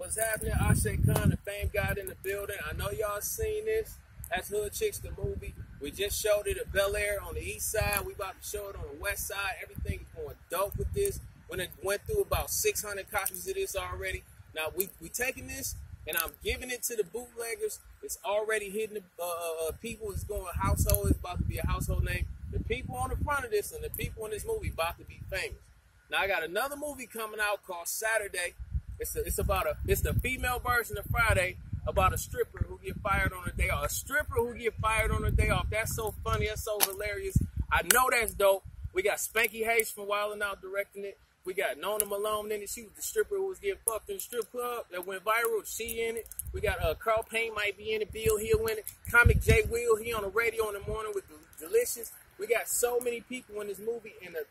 What's happening? Ashe Khan, the fame god in the building. I know y'all seen this. That's Hood Chicks, the movie. We just showed it at Bel Air on the east side. We about to show it on the west side. Everything is going dope with this. When it went through about 600 copies of this already. Now we we taking this and I'm giving it to the bootleggers. It's already hitting the uh, uh, uh people. It's going household. It's about to be a household name. The people on the front of this and the people in this movie about to be famous. Now I got another movie coming out called Saturday. It's a, it's about a it's the female version of Friday about a stripper who get fired on a day off. A stripper who get fired on a day off. That's so funny. That's so hilarious. I know that's dope. We got Spanky Hayes from Wild 'N Out directing it. We got Nona Malone in it. She was the stripper who was getting fucked in the strip club that went viral. She in it. We got uh, Carl Payne might be in it. Bill Hill in it. Comic J Will. He on the radio in the morning with Delicious. We got so many people in this movie, and the,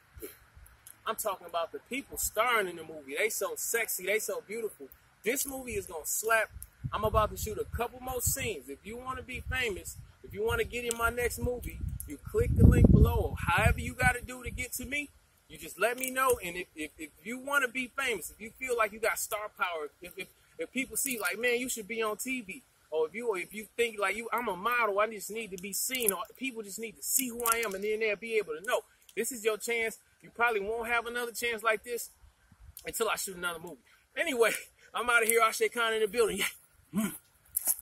I'm talking about the people starring in the movie. They so sexy. They so beautiful. This movie is gonna slap. I'm about to shoot a couple more scenes. If you want to be famous, if you want to get in my next movie, you click the link below. However you got to do to get to me, you just let me know. And if, if, if you want to be famous, if you feel like you got star power, if, if, if people see like, man, you should be on TV. Or if you or if you think like you, I'm a model, I just need to be seen, or people just need to see who I am, and then they'll be able to know. This is your chance. You probably won't have another chance like this until I shoot another movie. Anyway, I'm out of here. I Ashe Khan in the building. Yeah. Mm.